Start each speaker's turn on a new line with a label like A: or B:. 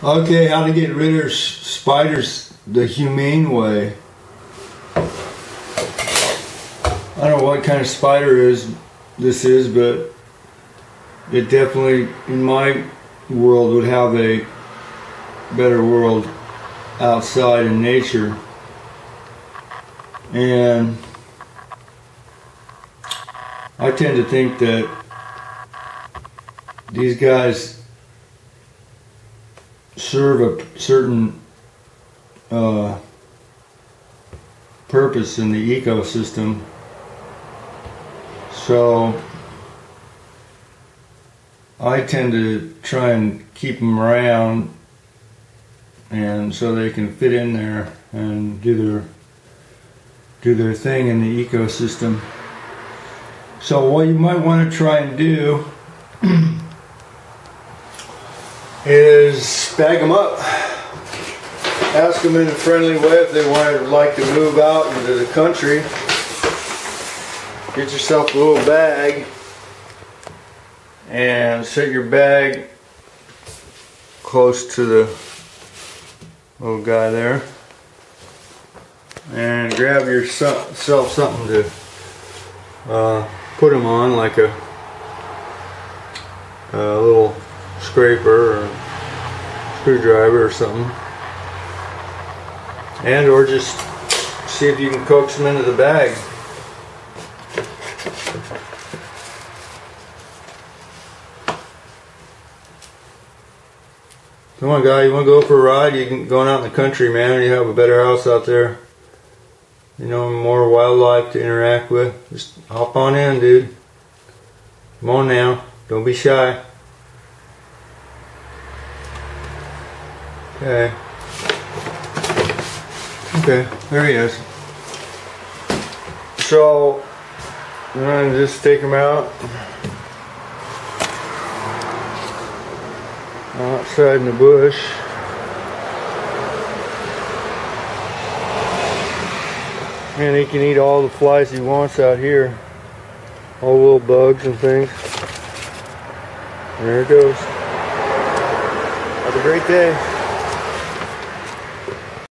A: Okay, how to get rid of spiders the humane way. I don't know what kind of spider is this is, but it definitely, in my world, would have a better world outside in nature. And I tend to think that these guys serve a certain uh, purpose in the ecosystem. So I tend to try and keep them around and so they can fit in there and do their do their thing in the ecosystem. So what you might want to try and do is bag them up. Ask them in a friendly way if they want to like to move out into the country. Get yourself a little bag and set your bag close to the little guy there and grab yourself something to uh, put them on like a, a little scraper or screwdriver or something and or just see if you can coax them into the bag Come on, guy. You want to go for a ride? You can going out in the country, man. You have a better house out there. You know, more wildlife to interact with. Just hop on in, dude. Come on now. Don't be shy. Okay. Okay, there he is. So, I'm to just take him out. Outside in the bush. And he can eat all the flies he wants out here. All little bugs and things. There it goes. Have a great day.